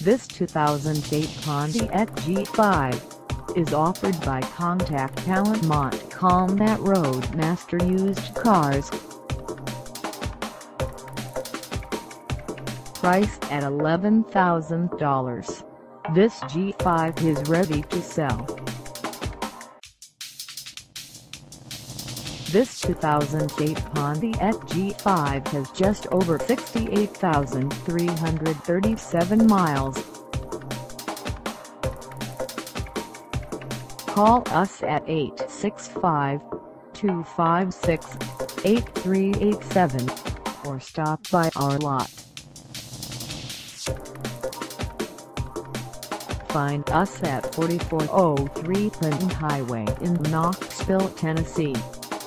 This 2008 Pontiac G5 is offered by Contact Alan Montcalm at Roadmaster Used Cars. Priced at $11,000, this G5 is ready to sell. This 2008 Pontiac G5 has just over 68,337 miles. Call us at 865-256-8387 or stop by our lot. Find us at 4403 Clinton Highway in Knoxville, Tennessee